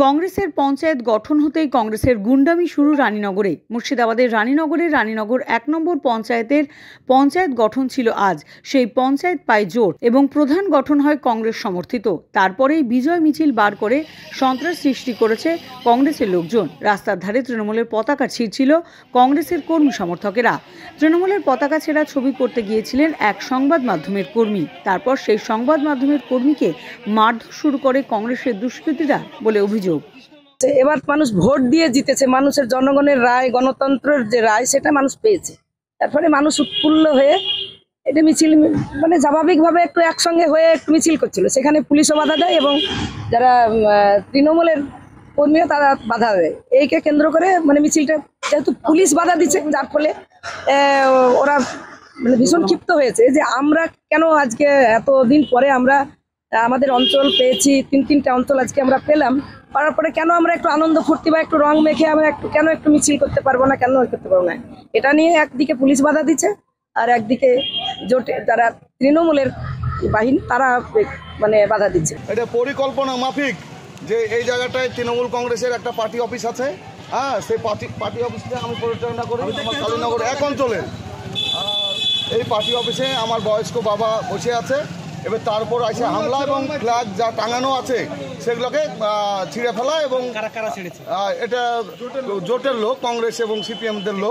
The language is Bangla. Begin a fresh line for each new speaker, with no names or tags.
কংগ্রেসের পঞ্চায়েত গঠন হতেই কংগ্রেসের গুন্ডামি শুরু রানীনগরে। মুর্শিদাবাদের রানীনগরের রানীনগর এক নম্বর পঞ্চায়েতের পঞ্চায়েত গঠন ছিল আজ। সেই পঞ্চায়েত পায় জোর এবং প্রধান গঠন হয় কংগ্রেস সমর্থিত। তারপরেই বিজয় মিছিল বার করে সন্ত্রাস সৃষ্টি করেছে কংগ্রেসের লোকজন। রাস্তার ধারে তৃণমূলের পতাকা ছিঁড়ছিল কংগ্রেসের কর্মী সমর্থকেরা। তৃণমূলের পতাকা ছেঁড়া ছবি করতে গিয়েছিলেন এক সংবাদ মাধ্যমের কর্মী। তারপর সেই সংবাদ মাধ্যমের কর্মীকে মারধর শুরু করে কংগ্রেসের দুষ্কৃতীরা বলে অভিযোগ
এবার মানুষ ভোট দিয়ে জিতেছে, মানুষের জনগণের রায়, গণতন্ত্রের যে রায়, সেটা মানুষ পেয়েছে। তারপরে মানুষ উৎফুল্ল হয়ে এটা মিছিল মানে স্বাভাবিকভাবে একটু একসঙ্গে হয়ে একটু মিছিল করছিল। সেখানে পুলিশও বাধা দেয় এবং যারা তৃণমূলের কর্মীও তারা বাধা দেয়। এইকে কেন্দ্র করে মানে মিছিলটা, যেহেতু পুলিশ বাধা দিচ্ছে, যার ফলে ওরা মানে ভীষণ ক্ষিপ্ত হয়েছে। যে আমরা কেন আজকে এতদিন পরে আমরা আমাদের অঞ্চল পেয়েছি তিন তিনটা অঞ্চল আজকে আমরা পেলাম। পাওয়ার পরে কেন আমরা একটু আনন্দ ফুর্তি বা একটু রং মেখে আমরা একটু কেন একটু মিছিল করতে পারব না কেন করতে পারব না? এটা নিয়ে একদিকে পুলিশ বাধা দিচ্ছে আর একদিকে জোটে যারা তৃণমূলের বাহিনী তারা মানে বাধা দিচ্ছে।
এটা পরিকল্পনা মাফিক যে এই জায়গাটায় তৃণমূল কংগ্রেসের একটা পার্টি অফিস আছে। হ্যাঁ সেই পার্টি পার্টি অফিসটা আমি পরিচালনা করি আমার কালীনগর এক অঞ্চলে এই পার্টি অফিসে আমার বয়স্ক বাবা বসে আছে। এবার তারপর আছে হামলা এবং ফ্ল্যাগ যা টাঙানো আছে সেগুলোকে ছিঁড়ে ফেলা এবং এটা জোটের লোক কংগ্রেস এবং সিপিএমদের লোক।